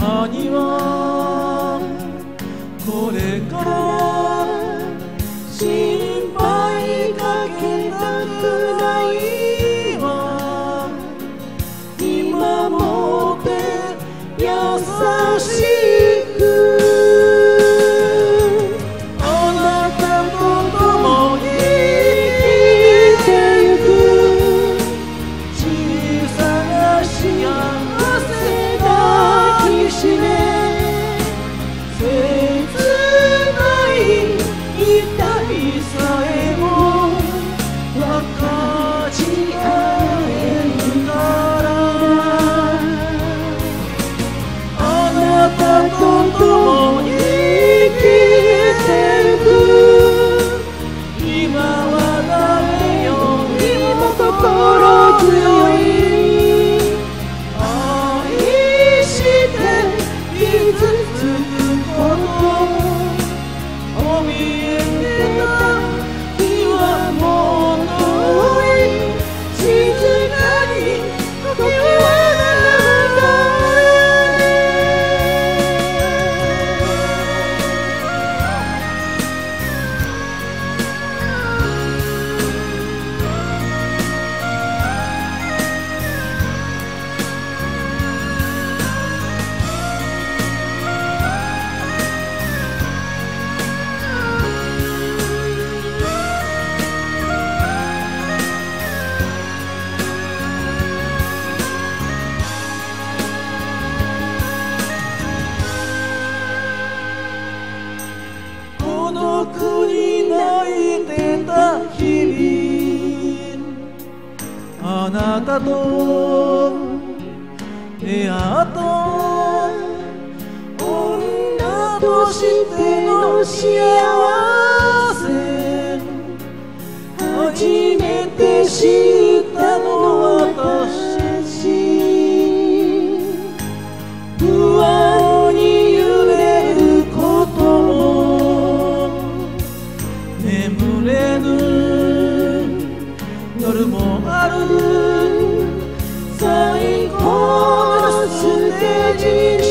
埴輪 G. 日々。あなたと出会った女としての幸せ。barulho, só encontro-se de ti.